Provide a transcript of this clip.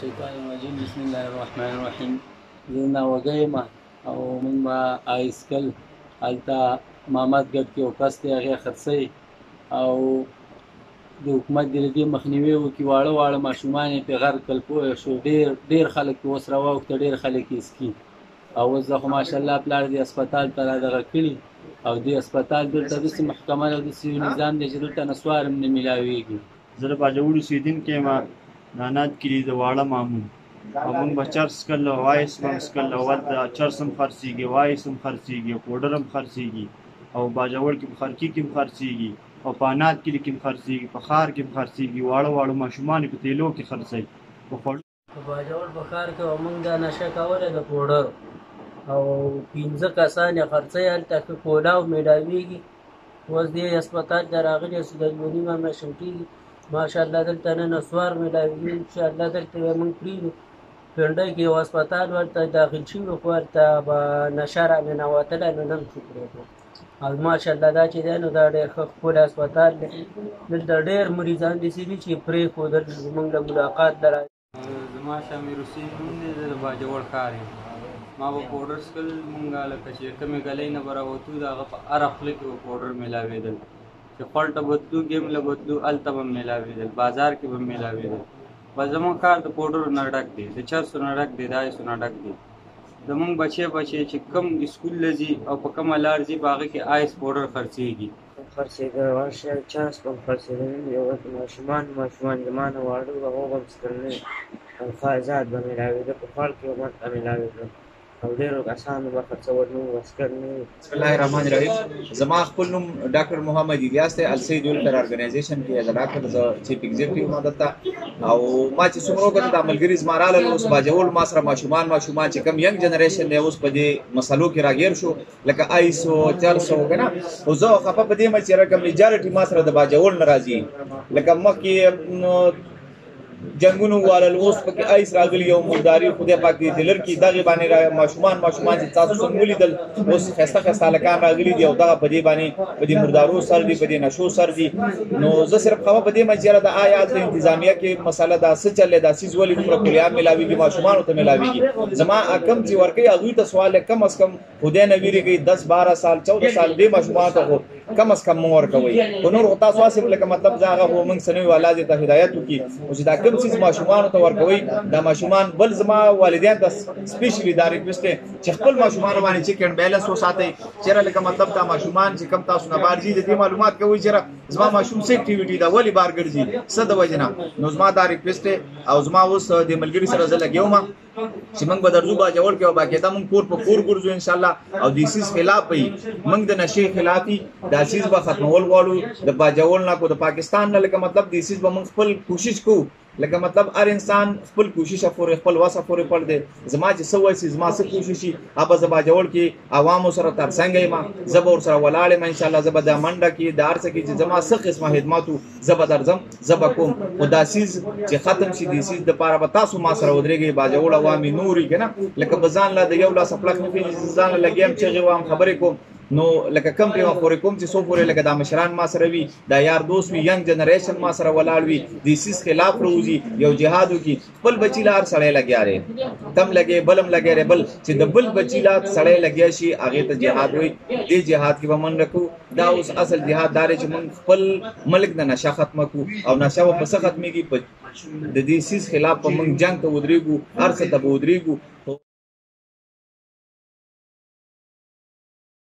شیطان الرجیم بسم الله الرحمن الرحیم زه ناوګه یم او موږ به آیسکل هلته مامد ګډ کې یو کس دی هغې خرڅوي او د حکومت دې له دې مخنیوی وکړي واړه واړه ماشومان یې پې غرق کړل پوه شو ډېر ډېر خلک پې اوس راواوښته ډېر خلک یې څکي او اوس زه خو ماشاءالله پلار دې هسپتال ته را دغه کړي او دې هسپتال دلته داسې محکمه ده داسې یو نظام دی چې دلته نسوار هم نه میلاوېږي زه د باجوړ اوسېدونکی یم نانات کلي د واړه مامون او مونږ به چرس څکل او وایس به هم څکل او هلته چرس هم خرڅېږي وایس هم خرڅېږي او پوډر هم خرڅېږي او باجوړ کې په خرکي کې هم خرڅېږي او په انات کلي کې هم خرڅېږي په ښار کې هم خرڅېږي واړه واړه ماشومان یې په تیلو کې خرڅوي په خوړو په باجوړ په ښار کې او موږ دا نشه کوله د پوډر او پنځه کسان یې خرڅوي هلته ښه کولاو میلاویږي اوس دې هسپتال ته راغلي چې د دوه نیمه میاشتې کېږي ماشاءالله دلته نن سوار میلاویږي انشاءالله دلته به موږ پرېږدو پنډۍ کې یو هسپتال ورته داخل شوي خو هلته به نشه راننوتله نو نه هم شو پرېږدو او ماشاءالله دا چې دی نو دا ډېر ښه ښکلی هسپتال دی دلته ډېر مریضان داسې دي چې پرېښودل زموږ له ملاقات نه را زما شامي روسي نوم دی زه د باجوړ ښار یم ما به پوډر څکل مونږه لکه چې کومې ګلۍ نه به راوتو د هغه په هره خوله کې به پوډر میلاوېدل چې خپل ته به تلو ګیم له به تلو هلته به میلاوېدل بازار کې به میلاوېدل بس زموږ کار د پوډرو نه ډک دی د چرسو نه ډک دی د آیسو نه ډک دی زموږ بچی به چې چې کوم اسکول له ځي او په کومه لار ځي په هغه کې آیس پوډر خرڅېږي خرڅېږه واشه چا سپم خرڅېږه یو ورځ ماشومان ماشومان زما نه واړه به هغه هم ستل نه تنخوا ازاد به ملاوېده په خوړ کې عمر ته ملاوېده او ډېرو کسانو به خرڅول نو وسکر نه بسم الله الرحمن الرحیم زما خپل نوم ډاکټر محمد الیاس دی السید ویلفیر ارګنایزیشن کې از ډاکټر زه چیف ایگزیکټیو ما دلته او ما چې څومره وکړه د ملګری زما رااله نو اوس باجول ما سره ماشومان ماشومان چې کم ینګ جنریشن دی اوس په دې مسلو کې راګیر شو لکه آیسو چرسو کنه او زه خپه په دې مې چې رقم میجارټي ما سره د باجول ناراضي لکه مخکې جنگونو والا لوس پکې ایس راغلی یو مرداري خدای پاک دې دلر کې دغه باندې را ماشومان ماشومان چې تاسو څنګه ولیدل اوس خسته خسته لکان راغلي دي او دغه په دې باندې په دې مردارو سر دي په دې نشو سر دي نو زه صرف خبره په دې مې چیرې د آیات د انتظامیه کې مسله دا څه چلې دا سیز ولې پر کلیان ملاويږي ماشومان ته ملاويږي زما اکم چې ورکه هغه ته سوال کم اس کم خدای نه ویریږي 10 12 سال 14 سال دې مجموعه ته خو کم از کم مور کوي کو نور هو تاسو اسې لکه مطلب دا هغه هو موږ سنوي والا دې ته هدایت وکي او چې دا کم څه ماشومان ته ور کوي دا ماشومان بل زما والدین ته سپیشلی دا ریکوست چې خپل ماشومان باندې چې کین بیلنس وساتي چې لکه مطلب دا ماشومان چې کم تاسو نه بار دي دې معلومات کوي چې زما ماشوم سې اکټیویټي دا ولی بار ګرځي صد وجنا نو زما دا ریکوست او زما اوس د ملګری سره زه لګیوم چې موږ به درځو با جوړ کې او باقاعده موږ کور په کور ګرځو ان شاء الله او د سیس خلاف وي موږ د نشي خلافي د سیس به ختمول غواړو د با جوړ نه کو د پاکستان نه لکه مطلب د سیس به موږ خپل کوشش کوو لکه مطلب هر انسان خپل کوشش پورې خپل وسه پورې پر دې زما چې سوې سي زما سره کوشش شي ابا زما جوړ کې عوامو سره ترڅنګ یم زه به ورسره ولاړ یم ان شاء الله زه به د منډه کې د هر څه کې چې زما څه قسمه خدماتو زه به درځم زه به کوم خو دا سیز چې ختم شي د سیز د پاره به تاسو ما سره ودرېږئ باجوړ عوامي نوري که نه لکه به ځان لا د یو لاس پلک نه پېژني ځان له لګیم چغې وام خبرې کوم نو لکه کم ټیم پورې کوم چې سو پورې لکه دا مشران ما سره وي دا یار دوست وي ینګ جنریشن ما سره ولاړ وي د سیس خلاف روزي یو جهادو کې خپل بچی لار سړی لګیا ری تم لګې بلم لګې ری بل چې د بل بچی لار سړی لګیا شي هغه ته جهاد وي دې جهاد کې به من رکو دا اوس اصل جهاد دار چې من خپل ملک د نشه ختم کو او نشه و پس ختمي کی د دې سیس خلاف په من جنگ ته ودرېګو هر څه ته ودرېګو